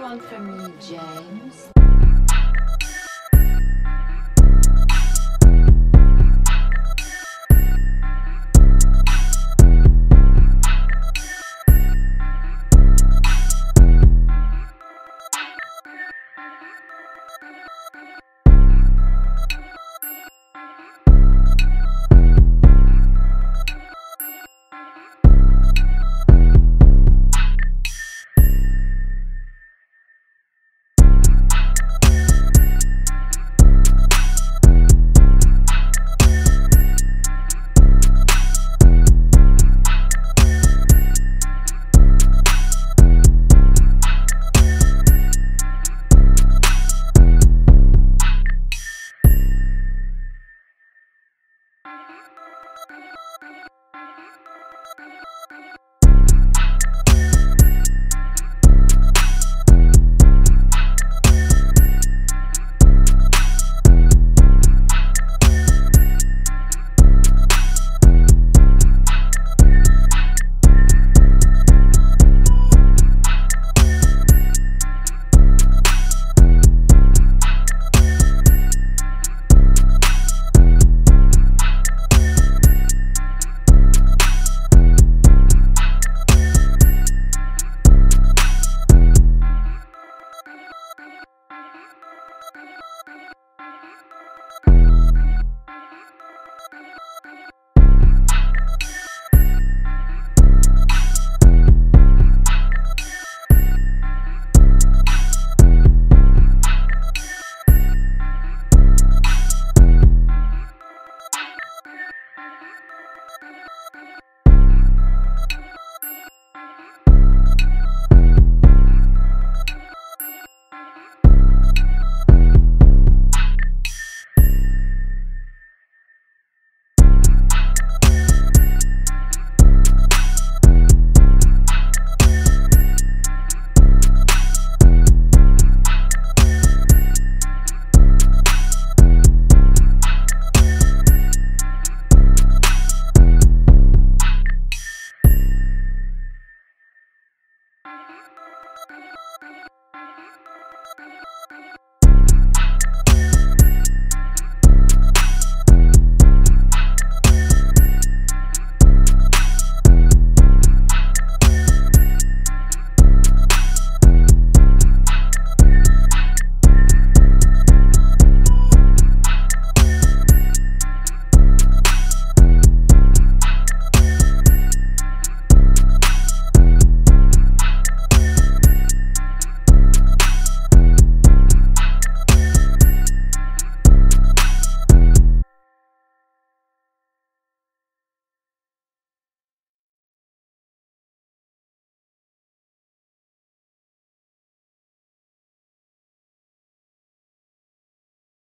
one for me, James?